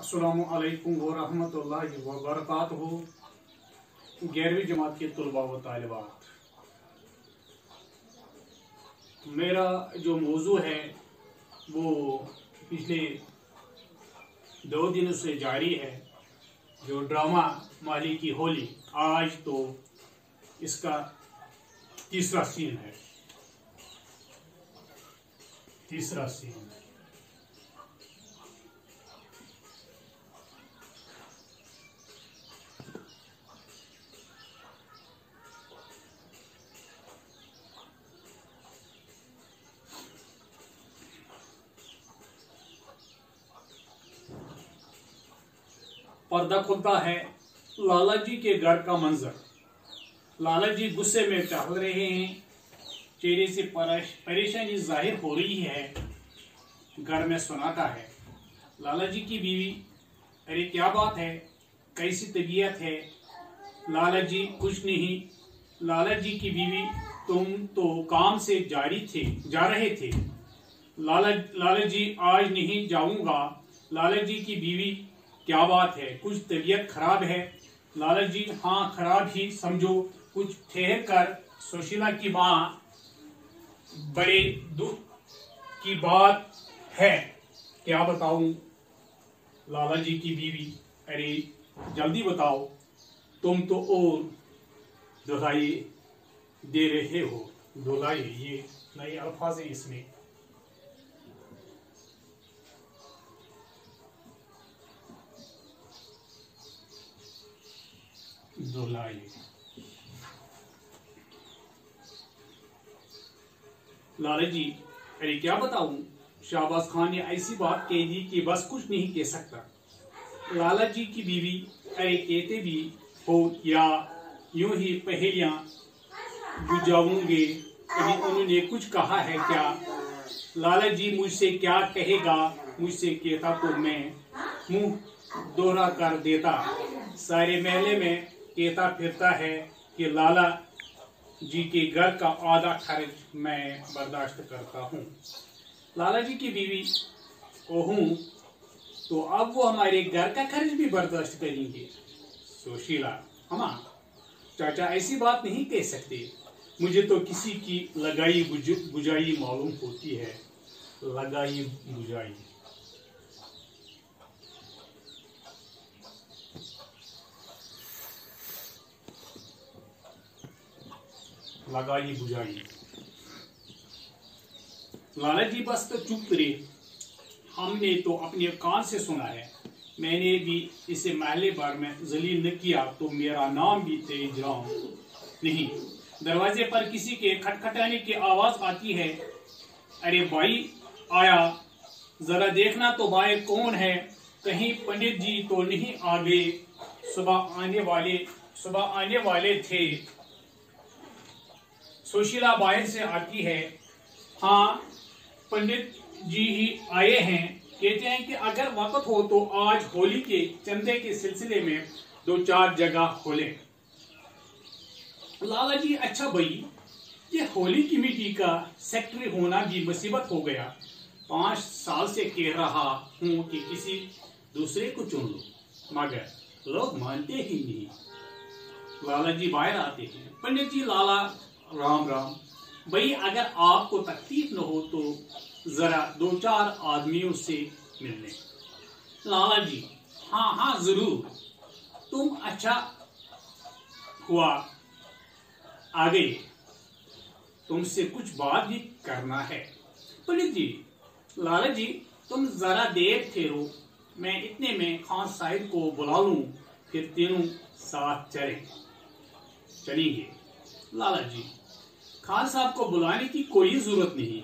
असलकम वरहमल वबरक ग्यारहवीं जमात के तलबा व तालबात। मेरा जो मौजू है, वो पिछले दो दिनों से जारी है, जो ड्रामा माली की होली, आज तो इसका तीसरा सीन है। तीसरा सीन है। पर्दा खुलता है। लाला जी के घर का मंजर। लाला जी गुस्से में टहल रहे हैं। चेहरे से परेशानी ज़ाहिर हो रही है। घर में सुनाता है। लाला जी की बीवी, अरे, क्या बात है? कैसी तबीयत है? लाला जी कुछ नहीं। लाला जी की बीवी तुम तो काम से जारी थे, जा रहे थे। लाला लाला जी आज नहीं जाऊँगा। लाला जी की बीवी क्या बात है? कुछ तबीयत खराब है? लाला जी हाँ खराब ही समझो। कुछ ठहर कर सुशीला की माँ बड़े दुख की बात है। क्या बताऊँ? लाला जी की बीवी, अरे, जल्दी बताओ। तुम तो और दुहाई दे रहे हो। दुलाई ये नए अल्फाज इसमें। धुलाई लाला जी, अरे क्या बताऊँ? शाहबाज खान ने ऐसी बात कह दी कि बस कुछ नहीं कह सकता। लाला जी की बीवी, अरे कहते भी हो या यूँ ही पहेलियाँ बुझाऊँगे कभी उन्होंने कुछ कहा है क्या? लाला जी मुझसे क्या कहेगा? मुझसे कहता तो मैं मुँह दोहरा कर देता। सारे महले में कहता फिरता है कि लाला जी के घर का आधा खर्च मैं बर्दाश्त करता हूँ। लाला जी की बीवी हूँ तो अब वो हमारे घर का खर्च भी बर्दाश्त करेंगे। सुशीला हम चाचा ऐसी बात नहीं कह सकते। मुझे तो किसी की लगाई बुझाई मालूम होती है। लगाई बुझाई। लगाई बुझाई। लाला जी, बस तो चुप रहे। हमने तो अपने कान से सुना है। मैंने भी इसे महले भर में जलील न किया तो मेरा नाम भी तेज राम नहीं, दरवाजे पर किसी के खटखटाने की आवाज़ आती है। अरे भाई, आया। जरा देखना तो भाई कौन है। कहीं पंडित जी तो नहीं आ गए सुबह आने वाले, सुबह आने वाले थे। सुशीला बाहर से आती है। हाँ पंडित जी ही आए हैं। कहते हैं कि अगर वक्त हो तो आज होली के चंदे के सिलसिले में दो चार जगह खोले लाला जी अच्छा भाई, ये होली की मिट्टी का सेक्रेटरी होना भी मुसीबत हो गया। पाँच साल से कह रहा हूँ कि किसी दूसरे को चुन लो, मगर लोग मानते ही नहीं। लाला जी बाहर आते हैं। पंडित जी, लाला राम राम। भाई, अगर आपको तकलीफ़ न हो तो जरा दो चार आदमियों से मिलने। लाला जी हाँ हाँ ज़रूर। तुम अच्छा हुआ। आ गई तुमसे कुछ बात भी करना है। पंडित जी, लाला जी, तुम जरा देर ठहरो मैं इतने में खान साहिब को बुला लू, फिर तीनों साथ चले। चलेंगे। लाला जी खान साहब को बुलाने की कोई ज़रूरत नहीं।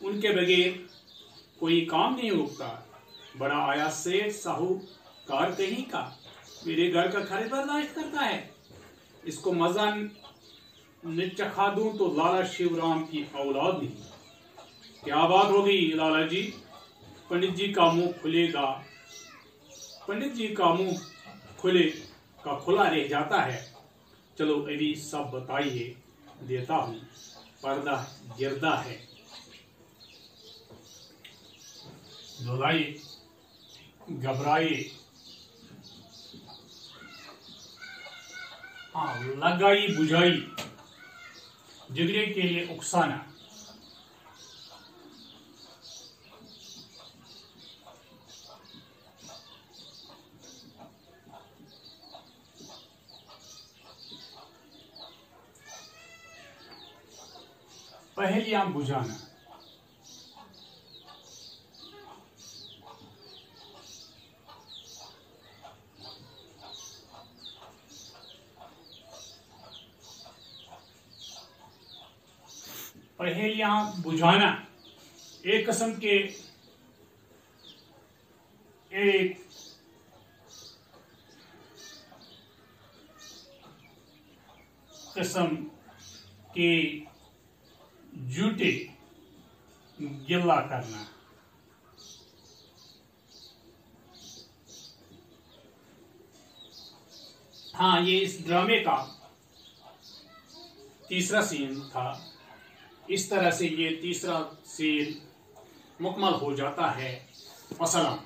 उनके बगैर कोई काम नहीं रुकता बड़ा आया से साहूकार कहीं का मेरे घर का खर्च बर्दाश्त करता है। इसको मज़ा चखा दूँ तो लाला शिवराम की औलाद नहीं। क्या बात होगी लाला जी? पंडित जी का मुँह खुलेगा। पंडित जी का मुँह खुले का खुला रह जाता है। चलो अभी सब बताइए। देता हूँ। पर्दा गिरदा है। धुलाई घबराई। हाँ लगाई बुझाई। जिगरे के लिए उकसाना। पहलियाँ बुझाना। पहेलियाँ बुझाना। एक किस्म के एक किस्म के झूठे गिल्ला करना। हाँ ये इस ड्रामे का तीसरा सीन था। इस तरह से ये तीसरा सीन मुकमल हो जाता है। वसलम